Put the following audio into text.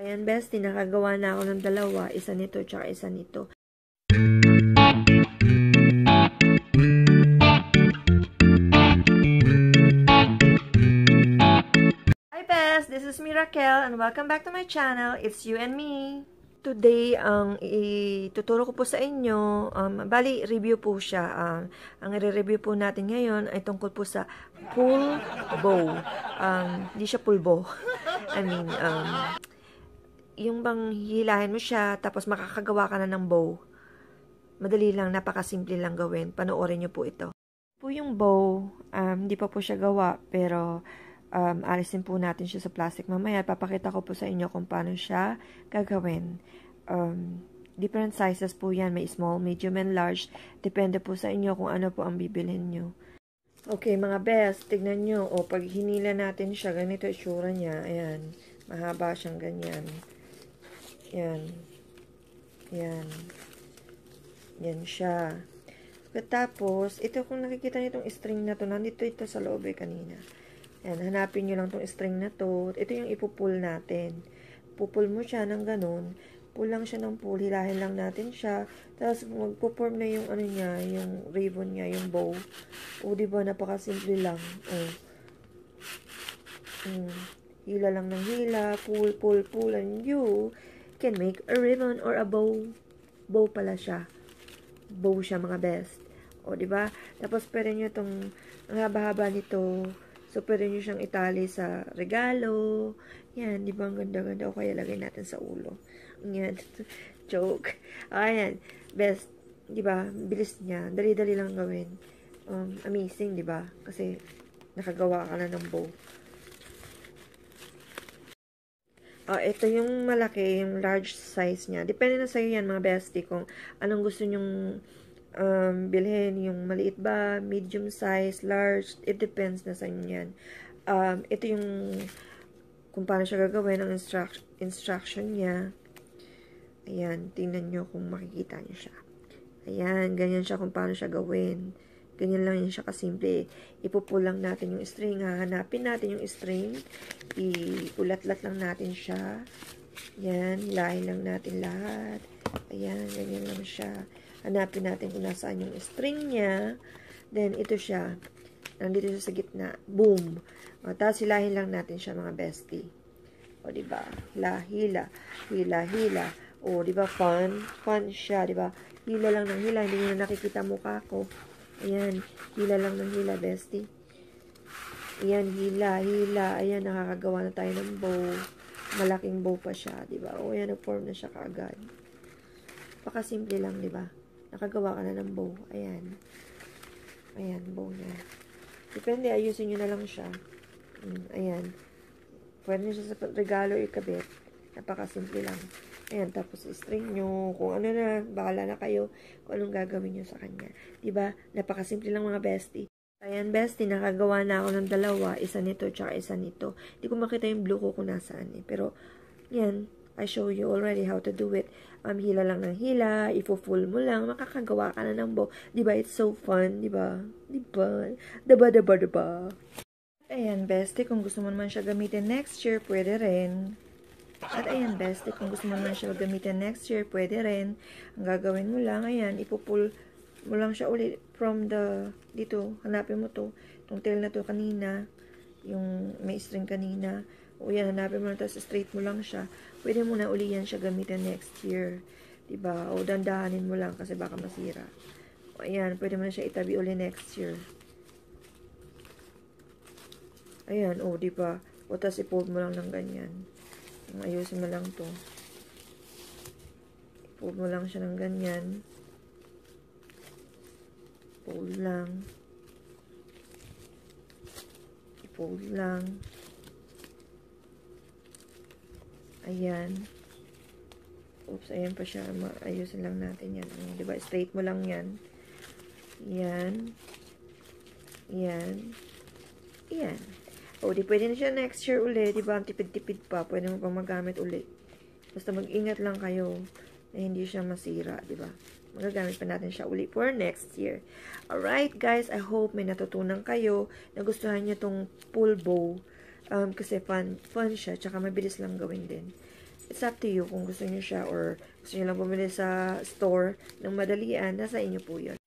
Ayan, bestie, nakagawa na ako ng dalawa. Isa nito, tsaka isa nito. Hi, Best! This is me, Raquel, and welcome back to my channel. It's you and me. Today, ang ituturo ko po sa inyo, um, bali, review po siya. Um, ang i-review po natin ngayon ay tungkol po sa pool bow. Um, hindi siya pulbo. I mean, um, yung bang hilahin mo siya, tapos makakagawa ka na ng bow. Madali lang, napakasimple lang gawin. Panoorin nyo po ito. Po yung bow, um, hindi pa po siya gawa, pero um, alisin po natin siya sa plastic mamaya. Papakita ko po sa inyo kung paano siya gagawin. Um, different sizes po yan. May small, medium, and large. Depende po sa inyo kung ano po ang bibilhin nyo. Okay, mga best, tignan nyo. O, pag hinila natin siya, ganito itsura niya. Ayan, mahaba siyang ganyan. Yan. Yan. Yan siya. Tapos, ito kung nakikita niyo itong string na to, nandito ito sa loob eh kanina. Yan, hanapin nyo lang tong string na to. Ito yung ipupull natin. Pupul mo siya ng ganun. Pull lang siya ng pull. Hilahin lang natin siya. Tapos, magpo-form na yung ano niya, yung ribbon niya, yung bow. O, diba, napakasimple lang. O. Hmm. Hila lang ng hila. Pull, pull, pull. And you can make a ribbon or a bow. Bow pala siya. Bow siya, mga best. O, diba? Tapos, pwede nyo itong, ang haba-haba nito, So, pwede nyo siyang itali sa regalo. Yan, di ba ang ganda-ganda? O kaya lagay natin sa ulo. Yan. Joke. Ayan. Best. Di ba? Bilis niya. Dali-dali lang gawin. Um, amazing, di ba? Kasi, nakagawa ka na ng bow. Uh, ito yung malaki, yung large size niya. Depende na sa'yo yan, mga bestie, kung anong gusto nyong um, bilhin. Yung maliit ba, medium size, large, it depends na sa inyo yan. Um, ito yung kung paano siya gagawin, ang instruct, instruction niya. Ayan, tingnan nyo kung makikita nyo siya. Ayan, ganyan siya kung paano siya gawin. Ganyan lang yun siya kasimple. Ipupull lang natin yung string. Hahanapin natin yung string. Iulat-lat lang natin siya. Yan, lahin lang natin lahat. Ayan, ganyan lang siya. Hanapin natin kung nasaan yung string niya. Then, ito siya. Nandito siya sa gitna. Boom. O, tapos hilahin lang natin siya mga bestie. O, diba? Hila, hila. Hila, hila. O, diba? Fun. Fun siya, diba? Hila lang ng hila. Hindi nyo na nakikita mukha ko. Ayan, hila lang ng hila, bestie. Ayan, hila, hila. Ayan, nakakagawa na tayo ng bow. Malaking bow pa siya, di ba? O, ayan, nag-form na siya kaagad. Pakasimple lang, di ba? Nakagawa ka na ng bow. Ayan. Ayan, bow niya. Depende, ayusin nyo na lang siya. Ayan. Pwede nyo siya sa regalo ikabit. Napakasimple lang. Ayan, tapos string nyo, kung ano na, bahala na kayo kung anong gagawin nyo sa kanya. Diba? Napakasimple lang mga bestie. Ayan, bestie, nakagawa na ako ng dalawa. Isa nito, tsaka isa nito. Hindi ko makita yung blue ko kung nasaan eh. Pero, yan, I show you already how to do it. Um, hila lang ng hila, ifo-full mo lang, makakagawa ka na ng bow. Diba? It's so fun, diba? Diba? Diba, diba, diba? Ayan, bestie, kung gusto mo naman siya gamitin next year, pwede rin. At ayan, bestie, kung gusto mo naman siya gamitin next year, pwede rin. Ang gagawin mo lang, ayan, ipupull mo lang siya ulit from the, dito, hanapin mo to, itong tail na to kanina, yung may string kanina, o yan, hanapin mo lang, tapos straight mo lang siya. Pwede mo na uli yan siya gamitin next year. Diba? O dandahanin mo lang kasi baka masira. O ayan, pwede mo na siya itabi uli next year. Ayan, o diba? O tapos i-fold mo lang ng ganyan. Ayusin mo lang to. Fold mo lang siya ng ganyan. Fold lang. I-fold lang. Ayan. Oops, ayan pa siya. Ayusin lang natin yan. Ayan, diba? Straight mo lang yan. Yan. Yan. Yan. O, di pwede na siya next year uli. Di ba? Tipid-tipid pa. Pwede mo pang magamit uli. Basta mag-ingat lang kayo na hindi siya masira. Di ba? Magagamit pa natin siya uli for next year. Alright, guys. I hope may natutunan kayo. Nagustuhan niyo tong pull bow. Um, kasi fun, fun siya. Tsaka mabilis lang gawin din. it's up to you kung gusto nyo siya or gusto nyo lang bumili sa store ng madalian, nasa inyo po yun.